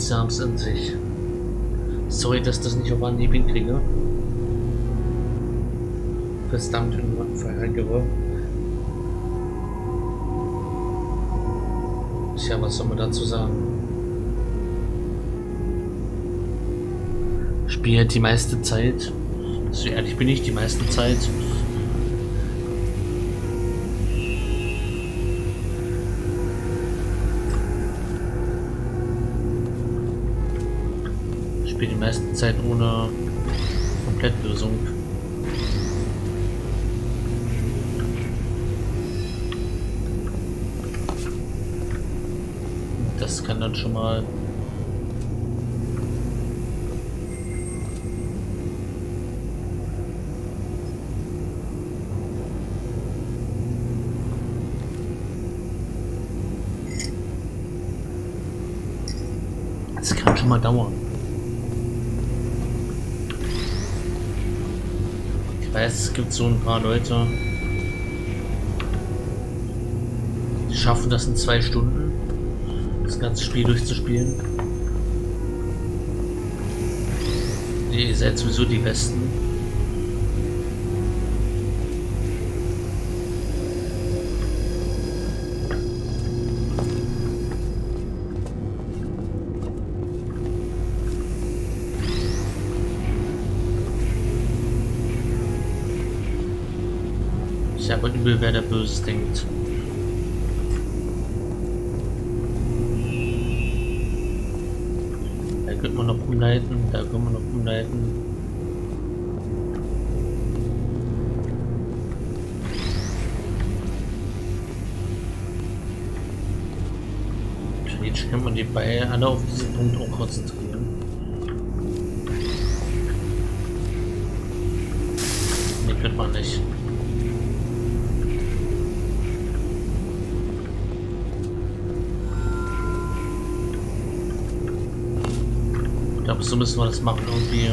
Beats haben es in sich. Sorry, dass das nicht auf Anhieb hinkriege. Verdammt irgendwann verärgere. Tja, was soll man dazu sagen? Spiele die meiste Zeit. So ehrlich bin ich, die meiste Zeit. Die meiste Zeit ohne Komplettlösung. Das kann dann schon mal Das kann schon mal dauern. Weiß, es gibt so ein paar Leute, die schaffen das in zwei Stunden, das ganze Spiel durchzuspielen. Ihr seid sowieso die Besten. Übel, wer der Böses denkt. Da könnte man noch umleiten, da können wir noch umleiten. Jetzt können wir die beide alle auf diesen Punkt auch konzentrieren. Nee, könnte man nicht. So müssen wir das machen irgendwie.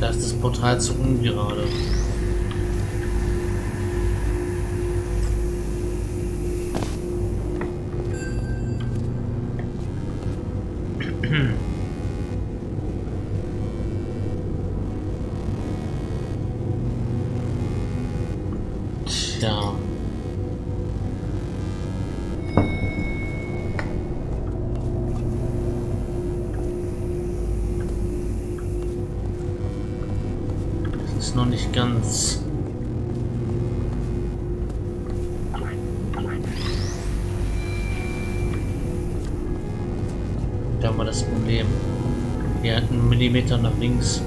Da ist das Portal zu ungerade. Tja. Ist noch nicht ganz. Da wir das Problem. Wir hatten einen Millimeter nach links.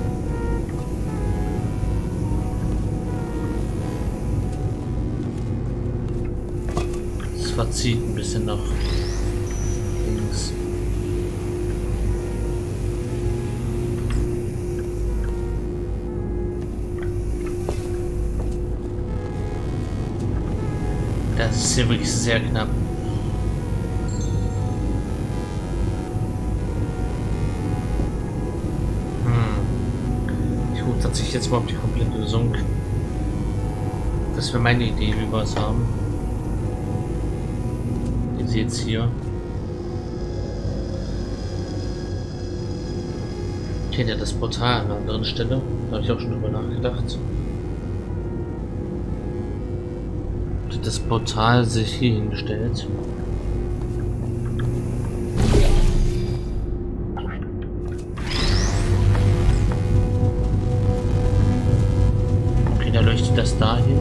Es verzieht ein bisschen nach ist hier wirklich sehr knapp. Hm. Ich hole tatsächlich jetzt mal auf die komplette Lösung. Das wäre meine Idee, wie wir es haben. Ihr seht es hier. Ich hätte ja das Portal an einer anderen Stelle. Da habe ich auch schon drüber nachgedacht. Das Portal sich hier hingestellt. Okay, da leuchtet das dahin.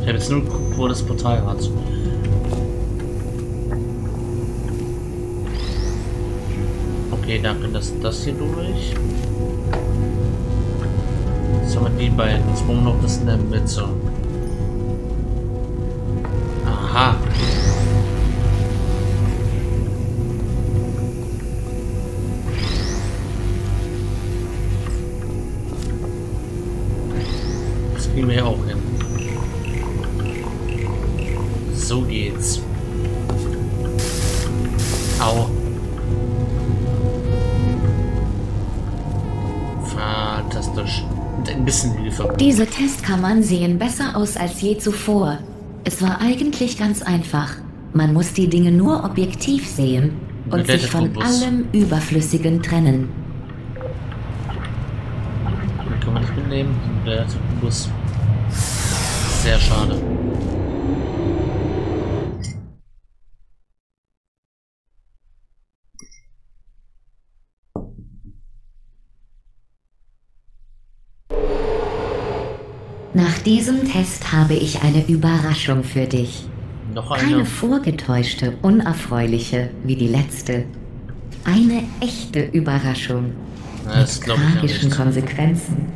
Ich habe jetzt nur geguckt, wo das Portal hat. Okay, da kann das, das hier durch. Jetzt haben wir die beiden. Jetzt brauchen Diese Testkammern sehen besser aus als je zuvor. Es war eigentlich ganz einfach. Man muss die Dinge nur objektiv sehen und sich von allem Überflüssigen trennen. Den kann man nicht mitnehmen. Der Bus. Sehr schade. Nach diesem Test habe ich eine Überraschung für dich. Noch Keine eine. vorgetäuschte, unerfreuliche wie die letzte. Eine echte Überraschung. Na, das mit tragischen. Konsequenzen.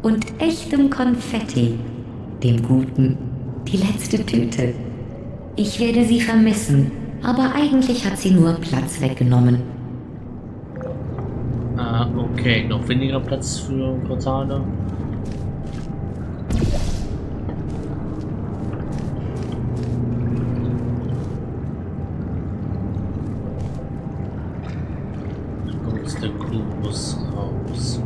Und echtem Konfetti. Dem Guten. Die letzte Tüte. Ich werde sie vermissen, aber eigentlich hat sie nur Platz weggenommen. Ah, okay. Noch weniger Platz für Portale. Wo ist der Globus raus?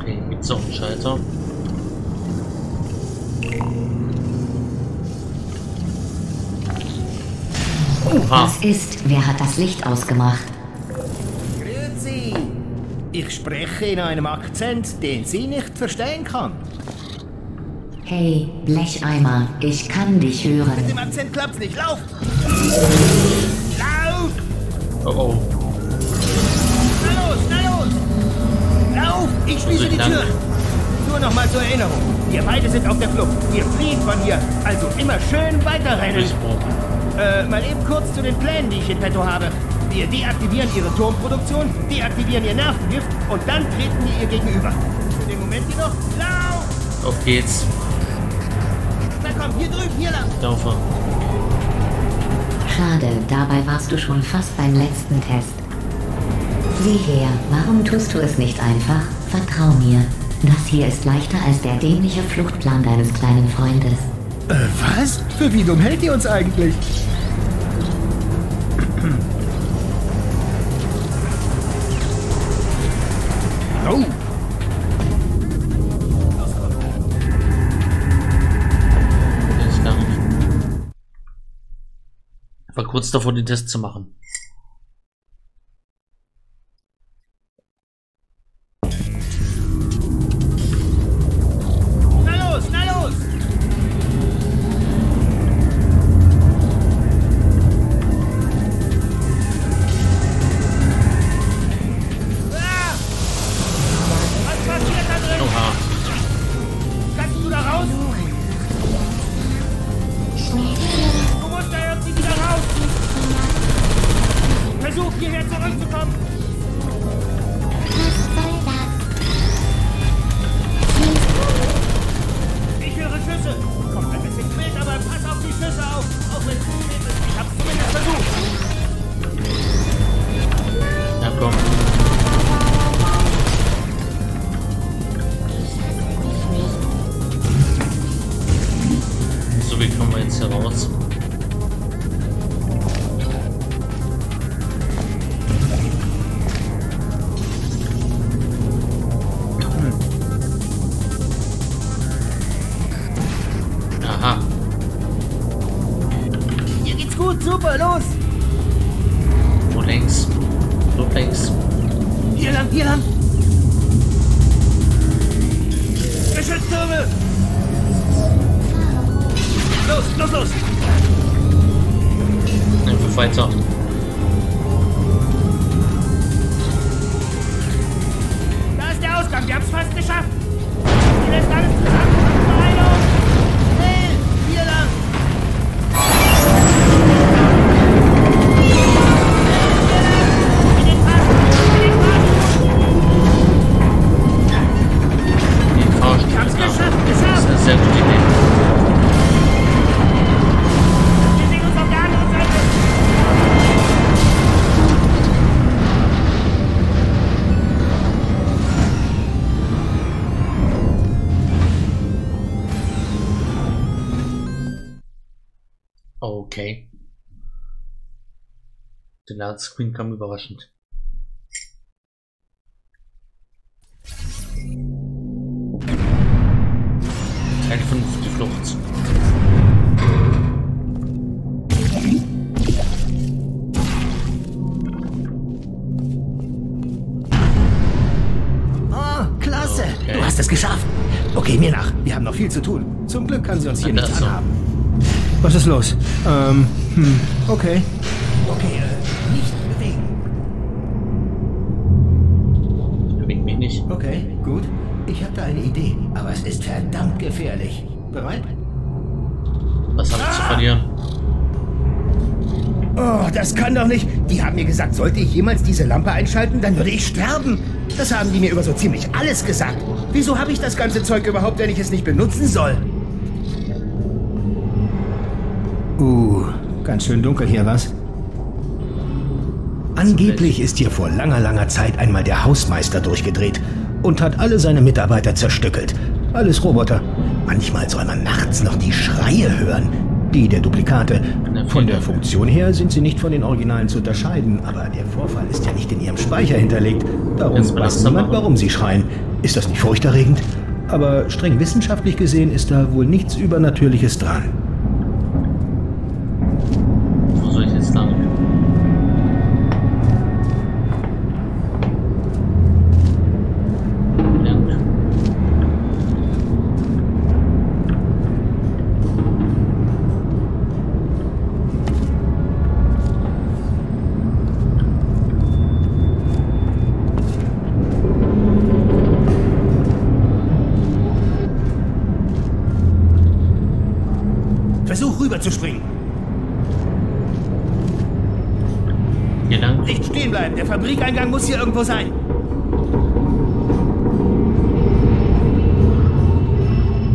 Okay, hier gibt's auch einen Schalter. Was ist? Wer hat das Licht ausgemacht? Grüezi! Ich spreche in einem Akzent, den sie nicht verstehen kann. Hey, Blecheimer, ich kann dich hören. Mit dem Akzent klappt's nicht. Lauf! Lauf! oh oh. Schnell los, schnell los! Lauf! Ich schließe die. Tür! Nur noch mal zur Erinnerung. Wir beide sind auf der Flucht. Wir fliehen von hier. Also immer schön weiterrennen. Durchbruch. Äh, mal eben kurz zu den Plänen, die ich in petto habe. Wir deaktivieren ihre Turmproduktion, deaktivieren ihr Nervengift und dann treten wir ihr gegenüber. Für den Moment jedoch, lauf! Auf geht's. Na komm, hier drüben, hier lang! Laufe. Schade, dabei warst du schon fast beim letzten Test. Sieh her, warum tust du es nicht einfach? Vertrau mir. Das hier ist leichter als der dämliche Fluchtplan deines kleinen Freundes. Äh, was? Für wie dumm hält ihr uns eigentlich? Oh, nicht. War kurz davor, den Test zu machen. Anzutanzen. Einfach weiter. Da ist der Ausgang, wir haben's fast geschafft! Hier lässt alles zusammen! Beeilung! Schnell! Hier lang! Ich hab's genau. geschafft, Das ist geschafft! eine sehr gute Idee. Okay. Der Ladescreen kam überraschend. Teil 5, die Flucht. Oh, klasse. Okay. Du hast es geschafft. Okay, mir nach. Wir haben noch viel zu tun. Zum Glück kann sie uns hier nichts das so. Was ist los? Ähm, hm, okay. Okay, äh, nicht bewegen. Ich bewege mich nicht. Okay, gut. Ich habe da eine Idee, aber es ist verdammt gefährlich. Bereit? Was habe ich zu verlieren? Oh, das kann doch nicht. Die haben mir gesagt, sollte ich jemals diese Lampe einschalten, dann würde ich sterben. Das haben die mir über so ziemlich alles gesagt. Wieso habe ich das ganze Zeug überhaupt, wenn ich es nicht benutzen soll? Ganz schön dunkel hier, was? Angeblich ist hier vor langer, langer Zeit einmal der Hausmeister durchgedreht und hat alle seine Mitarbeiter zerstückelt. Alles Roboter. Manchmal soll man nachts noch die Schreie hören. Die der Duplikate. Von der Funktion her sind sie nicht von den Originalen zu unterscheiden, aber der Vorfall ist ja nicht in ihrem Speicher hinterlegt. Darum weiß niemand, warum sie schreien. Ist das nicht furchterregend? Aber streng wissenschaftlich gesehen ist da wohl nichts Übernatürliches dran. Hier lang. Nicht stehen bleiben. Der Fabrikeingang muss hier irgendwo sein.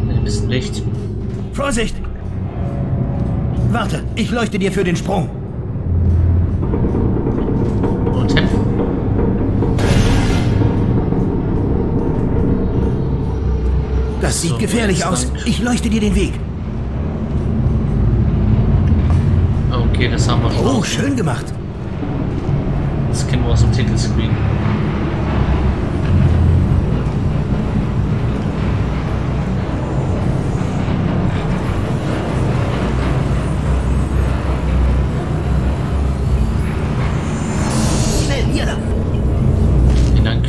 Ein bisschen Licht. Vorsicht! Warte, ich leuchte dir für den Sprung. Und hin. Das sieht So, gefährlich aus. lang. Ich leuchte dir den Weg. Okay, das haben wir schon. Oh, schön gemacht. Kennen wir aus dem Titelscreen.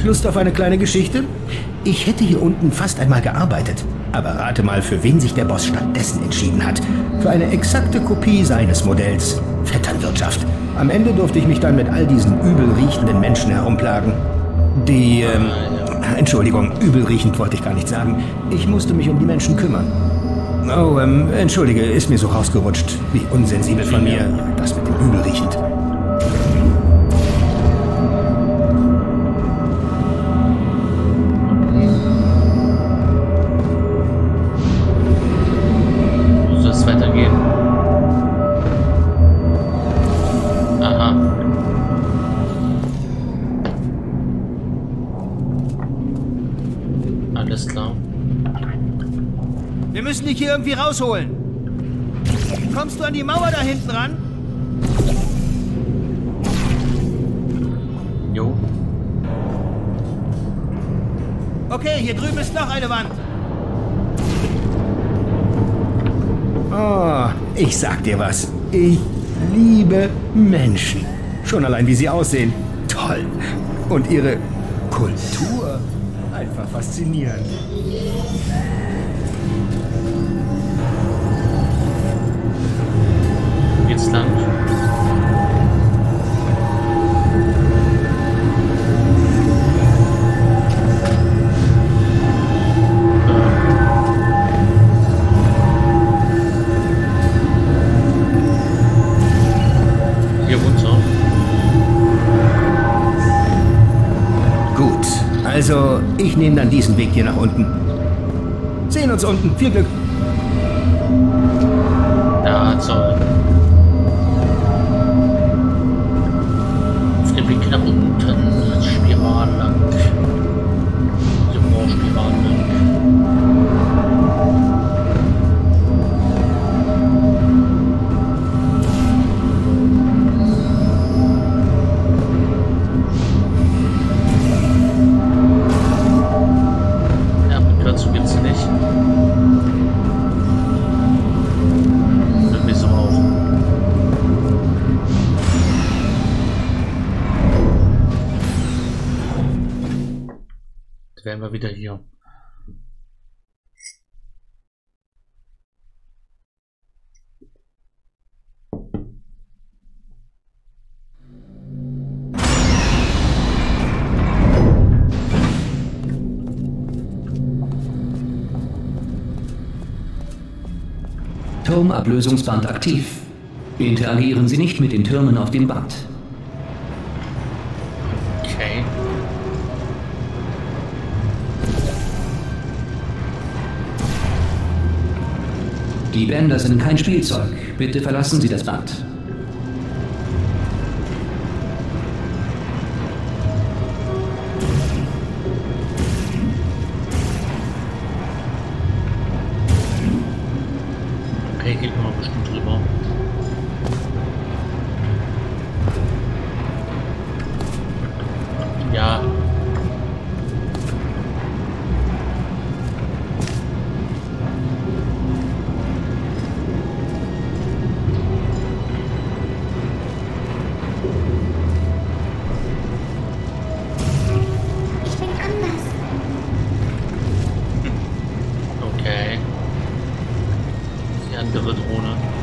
Lust auf eine kleine Geschichte? Ich hätte hier unten fast einmal gearbeitet. Aber rate mal, für wen sich der Boss stattdessen entschieden hat. Für eine exakte Kopie seines Modells. Vetternwirtschaft. Am Ende durfte ich mich dann mit all diesen übel riechenden Menschen herumplagen. Die, ähm, Entschuldigung, übel riechend wollte ich gar nicht sagen. Ich musste mich um die Menschen kümmern. Oh, ähm, entschuldige, ist mir so rausgerutscht. Wie unsensibel von mir. Das mit dem übel irgendwie rausholen. Kommst du an die Mauer da hinten ran? Jo. Okay, hier drüben ist noch eine Wand. Oh, ich sag dir was. Ich liebe Menschen. Schon allein, wie sie aussehen. Toll. Und ihre Kultur. Einfach faszinierend. Äh. Hier. Gut. Also, ich nehme dann diesen Weg hier nach unten. Sehen uns unten. Viel Glück. Ja, toll. Weg nach unten, Turmablösungsband aktiv. Interagieren Sie nicht mit den Türmen auf dem Band. Okay. Die Bänder sind kein Spielzeug. Bitte verlassen Sie das Band. Die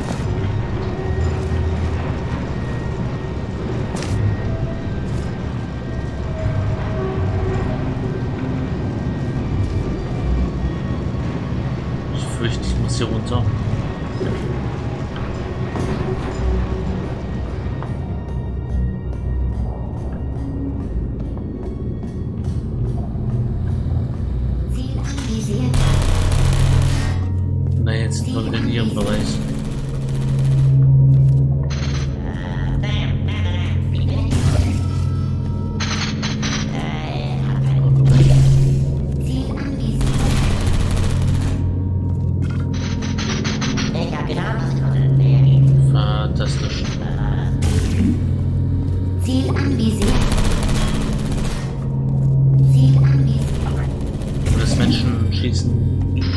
schießen.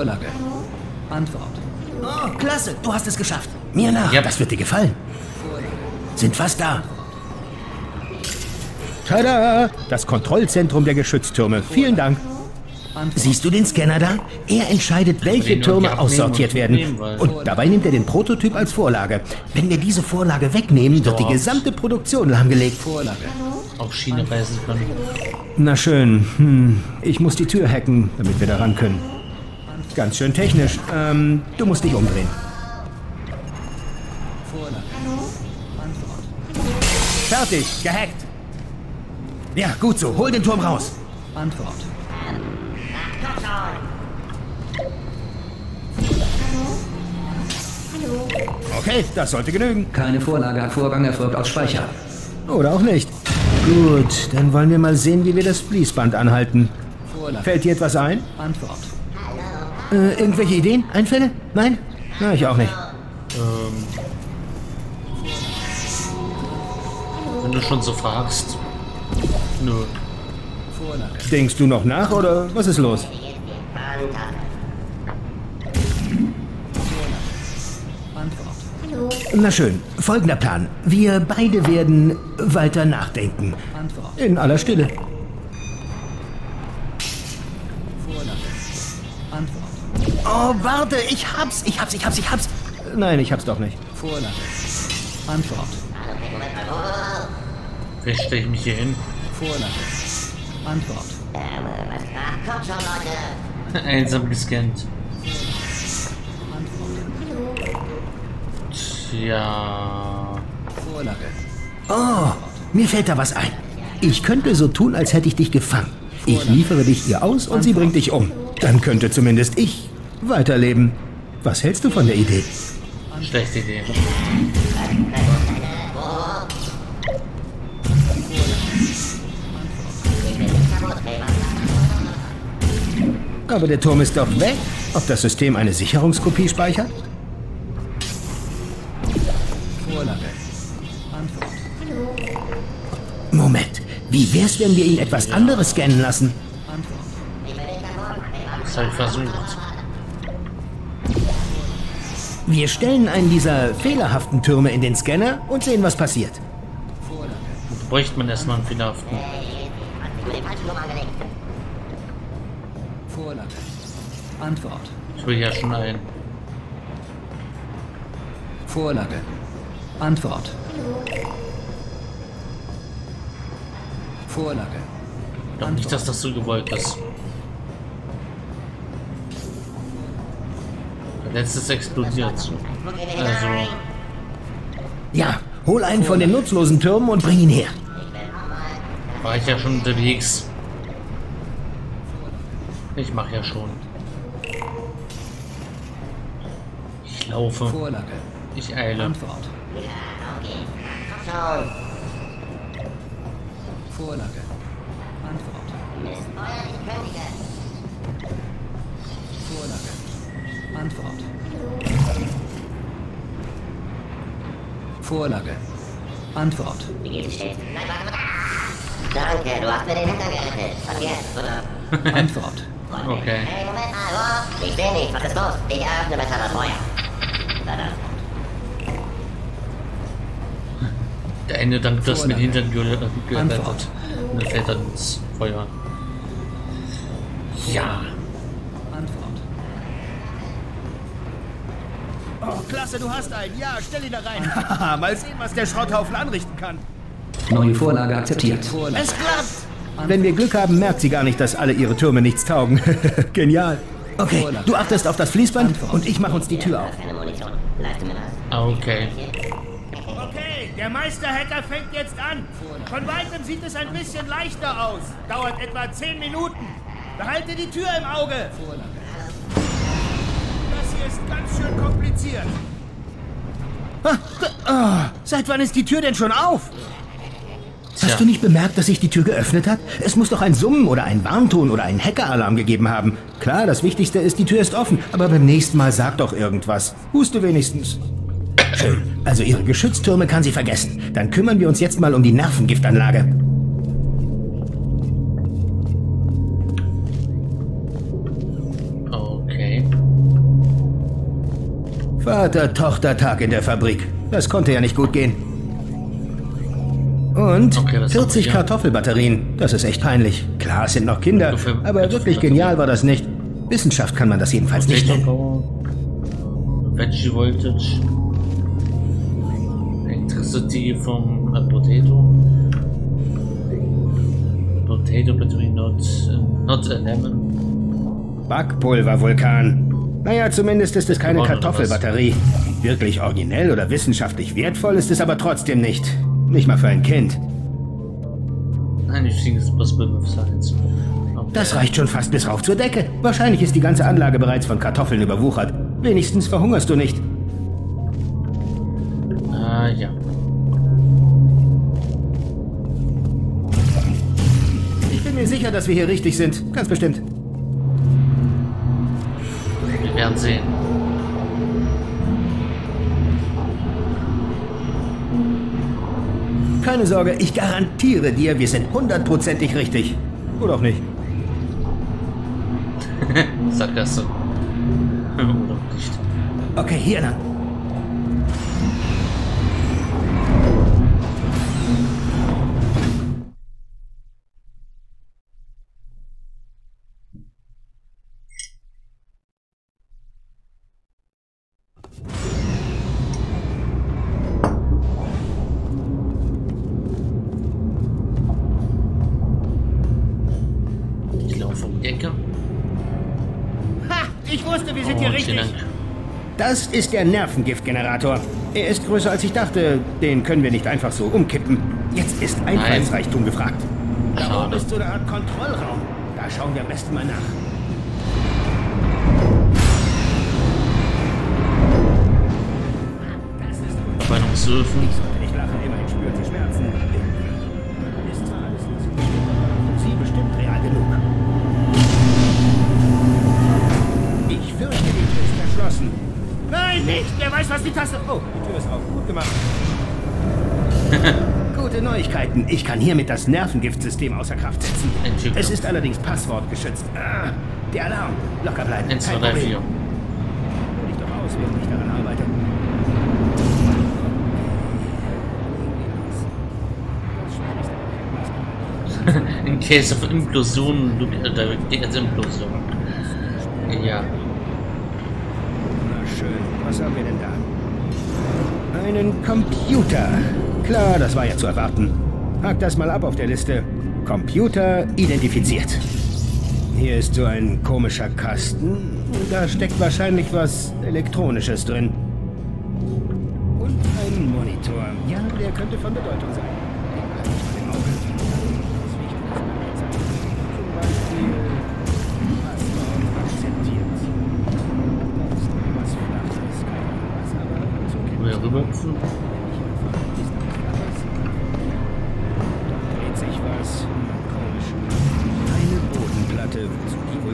Vorlage. Antwort. Oh, klasse, du hast es geschafft. Mir nach, Ja. das wird dir gefallen. Sind fast da. Tada! Das Kontrollzentrum der Geschütztürme. Vielen Dank. Siehst du den Scanner da? Er entscheidet, welche Türme aussortiert werden. und dabei nimmt er den Prototyp als Vorlage. Wenn wir diese Vorlage wegnehmen, wird die gesamte Produktion lahmgelegt. Vorlage. Auf Schiene reisen können. Na schön. Hm. Ich muss die Tür hacken, damit wir da ran können. Ganz schön technisch. Ähm, du musst dich umdrehen. Vorlage. Antwort. Fertig, gehackt. Ja, gut so. Hol den Turm raus. Antwort. Okay, das sollte genügen. Keine Vorlage. Vorgang erfolgt aus Speicher. Oder auch nicht. Gut, dann wollen wir mal sehen, wie wir das Fließband anhalten. Vorlage. Fällt dir etwas ein? Antwort. Äh, irgendwelche Ideen? Einfälle? Nein? Na, ich auch nicht. Ähm, wenn du schon so fragst. Nö. Denkst du noch nach oder was ist los? Antwort. Na schön, folgender Plan. Wir beide werden weiter nachdenken. In aller Stille. Oh, warte, ich hab's, ich hab's, ich hab's, ich hab's. Nein, ich hab's doch nicht. Vorlage. Antwort. Vielleicht stelle ich mich hier hin. Vorlage. Antwort. Kommt schon, Leute. Einsam gescannt. Antwort. Ja. Vorlage. Oh, mir fällt da was ein. Ich könnte so tun, als hätte ich dich gefangen. Ich liefere dich ihr aus und sie bringt dich um. Dann könnte zumindest ich weiterleben. Was hältst du von der Idee? Schlechte Idee. Aber der Turm ist doch weg. Ob das System eine Sicherungskopie speichert? Moment, wie wär's, wenn wir ihn etwas anderes scannen lassen? Das habe ich versucht. Wir stellen einen dieser fehlerhaften Türme in den Scanner und sehen, was passiert. Bräuchte man erstmal einen fehlerhaften. Vorlage. Antwort. Ich will ja schon einen. Vorlage. Antwort. Vorlage. Ich glaube nicht, dass das so gewollt ist. Der letzte ist explodiert. Also, Ja, hol einen von den nutzlosen Türmen und bring ihn her. war ich ja schon unterwegs. Ich mache ja schon. Ich laufe. Vorlage. Ich eile. Antwort. Vorlage. Vorlage. Antwort. Wie. Danke, du hast mir den Hintern gerettet. Was jetzt, oder? Antwort. Okay. Hey, Moment mal, wo? Ich seh nicht, was ist los? Ich eröffne besser das Feuer. Verdammt. Der eine dank das mit. Hintern ge- gerettet. Und er fällt dann ins Feuer. Ja. Antwort. Oh, klasse, du hast einen. Ja, stell ihn da rein. Haha, Mal sehen, was der Schrotthaufen anrichten kann. Neue Vorlage akzeptiert. Es klappt. Wenn wir Glück haben, merkt sie gar nicht, dass alle ihre Türme nichts taugen. Genial. Okay, du achtest auf das Fließband und ich mache uns die Tür auf. Ah, Okay. Okay, der Meisterhacker fängt jetzt an. Von weitem sieht es ein bisschen leichter aus. Dauert etwa 10 Minuten. Behalte die Tür im Auge. Ist ganz schön kompliziert. Ah, seit wann ist die Tür denn schon auf? Tja. Hast du nicht bemerkt, dass sich die Tür geöffnet hat? Es muss doch ein Summen oder ein Warnton oder einen Hackeralarm gegeben haben. Klar, das Wichtigste ist, die Tür ist offen, aber beim nächsten Mal sag doch irgendwas. Huste wenigstens. Schön. Also ihre Geschütztürme kann sie vergessen. Dann kümmern wir uns jetzt mal um die Nervengiftanlage. Vater-Tochter-Tag in der Fabrik. Das konnte ja nicht gut gehen. Und Okay, was haben 40 wir hier? Kartoffelbatterien. Das ist echt peinlich. Klar, es sind noch Kinder, aber wirklich genial war das nicht. Wissenschaft kann man das jedenfalls nicht nennen. Veggie Voltage. Electricity vom äh, Potato. Potato Battery not, äh, not a lemon. Backpulvervulkan. Naja, zumindest ist es keine Kartoffelbatterie. Wirklich originell oder wissenschaftlich wertvoll ist es aber trotzdem nicht. Nicht mal für ein Kind. Das reicht schon fast bis rauf zur Decke. Wahrscheinlich ist die ganze Anlage bereits von Kartoffeln überwuchert. Wenigstens verhungerst du nicht. Ah, ja. Ich bin mir sicher, dass wir hier richtig sind. Ganz bestimmt. Sehen. Keine Sorge, ich garantiere dir, wir sind hundertprozentig richtig. Oder auch nicht. Sackgasse. Oder nicht. Okay, hier lang. Wusste, wir sind hier Oh, vielen richtig. Dank. Das ist der Nervengiftgenerator. Er ist größer als ich dachte. Den können wir nicht einfach so umkippen. Jetzt ist Einfallsreichtum gefragt. Da oben Schade. ist so eine Art Kontrollraum. Da schauen wir am besten mal nach. Verbrennungsöfen. Nicht! Wer weiß, was die Taste... Oh, die Tür ist auf. Gut gemacht. Gute Neuigkeiten. Ich kann hiermit das Nervengiftsystem außer Kraft setzen. Es ist allerdings passwortgeschützt. Ah, der Alarm. Locker bleiben. 1, 2, Kein 3, Problem. 4. Hol dich doch aus, während ich daran arbeite. In case of Implosion, look at the as Implosion. Ja. Was haben wir denn da? Einen Computer. Klar, das war ja zu erwarten. Hack das mal ab auf der Liste. Computer identifiziert. Hier ist so ein komischer Kasten. Da steckt wahrscheinlich was Elektronisches drin. Und ein Monitor. Ja, der könnte von Bedeutung sein.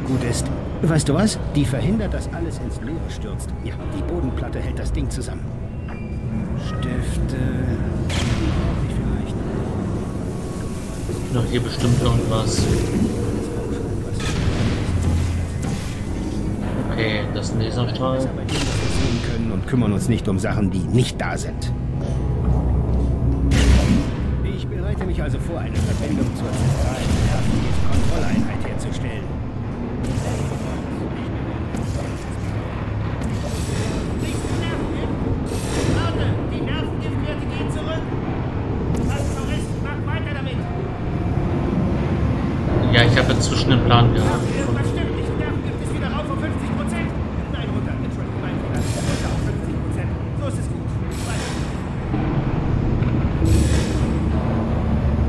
Gut ist. Weißt du was? Die verhindert, dass alles ins Leere stürzt. Ja, die Bodenplatte hält das Ding zusammen. Stifte. Ich vielleicht. Noch hier bestimmt irgendwas. Okay, das ist ein Laserstrahl. Können und kümmern uns nicht um Sachen, die nicht da sind. Ich bereite mich also vor, eine Verbindung zur zentralen Nervengift-Kontrolleinheit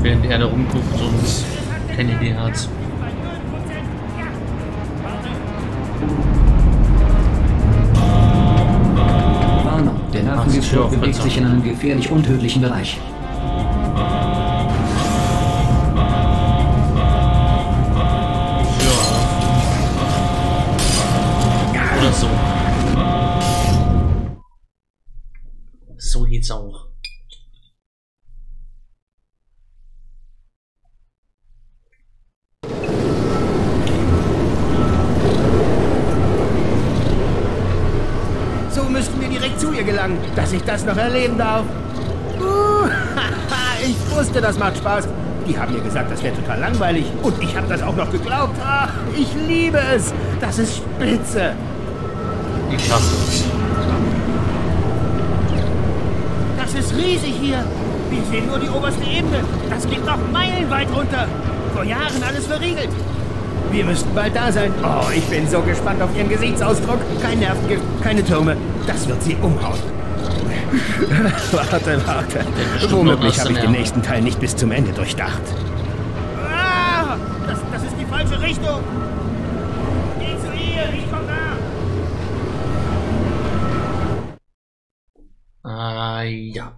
Während er da rumguckt und keine Idee hat. Bei 0%. Ja. Warte. Warnung, der Ach, bewegt sich in einem gefährlich untödlichen Bereich. Noch erleben darf. Uh, ich wusste, das macht Spaß. Die haben mir gesagt, das wäre total langweilig. Und ich habe das auch noch geglaubt. Ah, ich liebe es. Das ist spitze. Ich schaffe es. Das ist riesig hier. Wir sehen nur die oberste Ebene. Das geht noch meilenweit runter. Vor Jahren alles verriegelt. Wir müssten bald da sein. Oh, ich bin so gespannt auf Ihren Gesichtsausdruck. Kein Nervengift, keine Türme. Das wird Sie umhauen. warte, warte. Womöglich habe ich den nächsten Teil nicht bis zum Ende durchdacht. Ah, das, das ist die falsche Richtung. Geh zu ihr, ich komme da. Ah, ja.